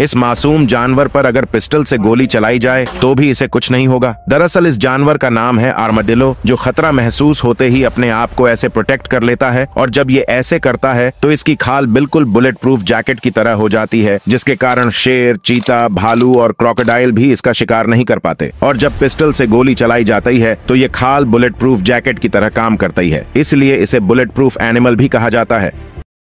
इस मासूम जानवर पर अगर पिस्टल से गोली चलाई जाए तो भी इसे कुछ नहीं होगा। दरअसल इस जानवर का नाम है आर्मडिलो, जो खतरा महसूस होते ही अपने आप को ऐसे प्रोटेक्ट कर लेता है, और जब ये ऐसे करता है तो इसकी खाल बिल्कुल बुलेट प्रूफ जैकेट की तरह हो जाती है, जिसके कारण शेर, चीता, भालू और क्रोकोडाइल भी इसका शिकार नहीं कर पाते। और जब पिस्टल से गोली चलाई जाती है तो ये खाल बुलेट प्रूफ जैकेट की तरह काम करती है इसलिए इसे बुलेट प्रूफ एनिमल भी कहा जाता है।